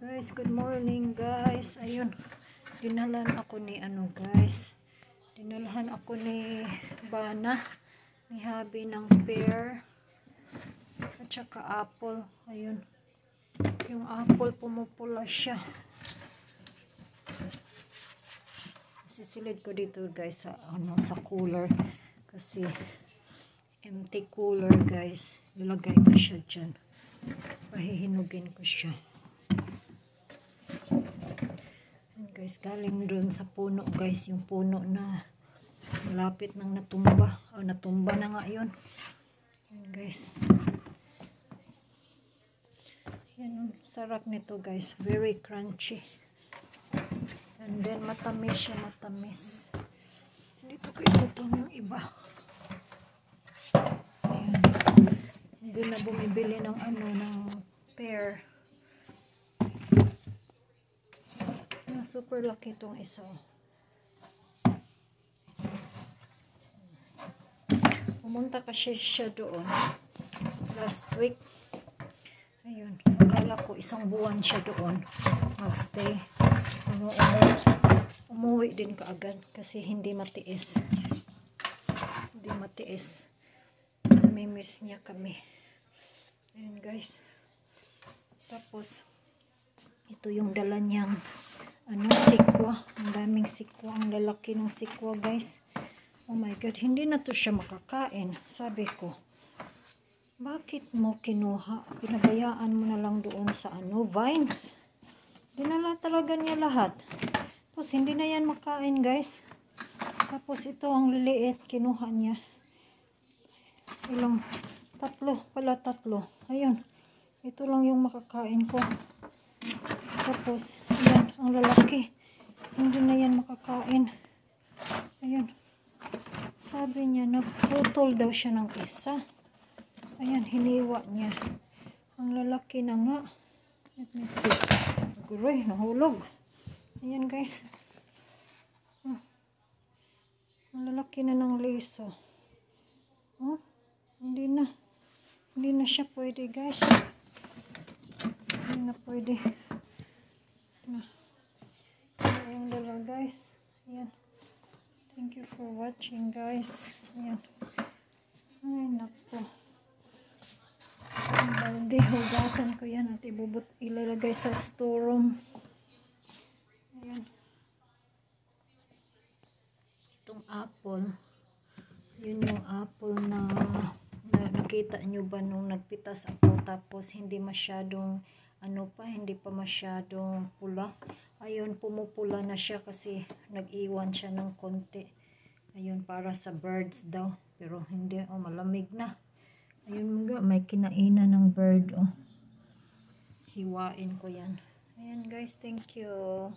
Guys, good morning guys. Ayun, dinalan ako ni ano guys. Dinalahan ako ni Bana. Ni Habi ng pear. At saka apple. Ayun. Yung apple pumupula siya. Sisilid ko dito guys sa ano sa cooler kasi empty cooler guys. Ilagay ko siya dyan. Pahihinugin ko siya. Ayan guys, galing dun sa puno guys, yung puno na malapit nang natumba. O, natumba na nga yun. Ayan guys. Yan, sarap nito guys. Very crunchy. And then, matamis siya, matamis. Dito ko itutong yung iba. Ayan. Hindi na bumibili ng ano, ng pear. Ah, super laki itong isa. Pumunta kasi siya doon last week. Ayun, akala ko isang buwan siya doon magstay. Pero umuwi, umuwi din kaagad kasi hindi matiis. Hindi matiis. Namimiss niya kami. Ayun guys. Tapos, ito yung dala niyang ano, sikwa. Ang daming sikwa. Ang lalaki ng sikwa, guys. Oh my God, hindi na to siya makakain. Sabi ko, bakit mo kinuha? Pinabayaan mo na lang doon sa ano, vines. Dinala talaga niya lahat. Tapos, hindi na yan makain, guys. Tapos, ito ang liliit. Kinuha niya. Ilang, tatlo, pala tatlo. Ayun. Ito lang yung makakain ko. Tapos, ang lalaki. Hindi na yan makakain. Ayun. Sabi niya, nagputol daw siya ng isa. Ayan, hiniwa niya. Ang lalaki na nga. Let me see. Aguroy, nahulog. Ayan, guys. Hmm. Ang lalaki na ng liso. Oh, hindi na. Hindi na siya pwede, guys. Hindi na pwede na. Ayan dala guys. Ayan. Thank you for watching guys. Ayan. Ay nako. Ang balde. Hugasan ko yan at ibubut ilalagay sa storeroom. Ayan. Itong apple. Yun yung apple na, na nakita nyo ba nung nagpitas ako tapos hindi masyadong ano pa, hindi pa masyadong pula. Ayun, pumupula na siya kasi nag-iwan siya ng konti. Ayun, para sa birds daw. Pero hindi, oh, malamig na. Ayun mga, may kinainan ng bird, oh. Hiwain ko yan. Ayan guys, thank you.